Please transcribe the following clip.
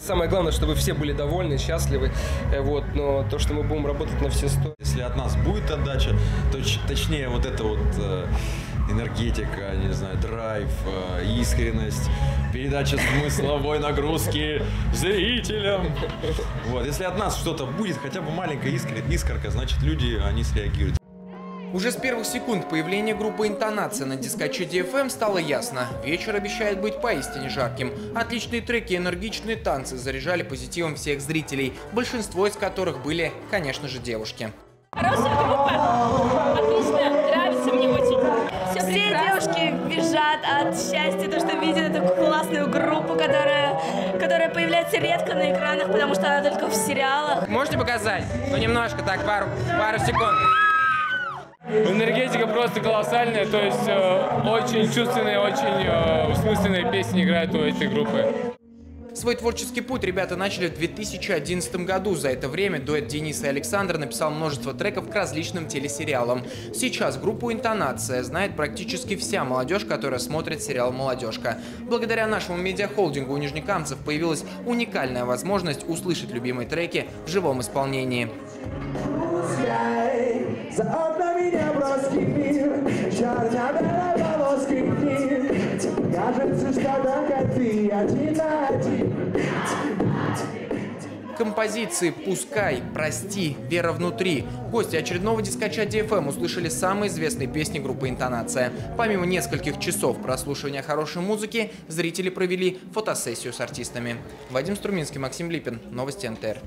Самое главное, чтобы все были довольны, счастливы. Э, Вот, но то, что мы будем работать на все сто. Если от нас будет отдача, то точнее вот эта вот э, энергетика, не знаю, драйв, э, искренность, передача смысловой нагрузки зрителям. Вот, если от нас что-то будет, хотя бы маленькая искорка, значит люди, они среагируют. Уже с первых секунд появления группы «Интонация» на дискоче DFM стало ясно. Вечер обещает быть поистине жарким. Отличные треки и энергичные танцы заряжали позитивом всех зрителей, большинство из которых были, конечно же, девушки. Хорошая группа. Отлично. Нравится мне очень. Все Все девушки визжат от счастья, то, что видят эту классную группу, которая, которая появляется редко на экранах, потому что она только в сериалах. Можете показать? Ну, немножко, так, пару, пару секунд. Просто колоссальная, то есть э, очень чувственные, очень э, смысленные песни играют у этой группы. Свой творческий путь ребята начали в 2011 году. За это время дуэт Дениса и Александра написал множество треков к различным телесериалам. Сейчас группу «Интонация» знает практически вся молодежь, которая смотрит сериал «Молодежка». Благодаря нашему медиахолдингу у нижнекамцев появилась уникальная возможность услышать любимые треки в живом исполнении. Пускай за неброский мир, черно-белой полоски. Тебе кажется, что только ты один. Композиции «Пускай», «Прости», «Вера внутри». Гости очередного дискача DFM услышали самые известные песни группы «Интонация». Помимо нескольких часов прослушивания хорошей музыки, зрители провели фотосессию с артистами. Вадим Струминский, Максим Липин. Новости НТР.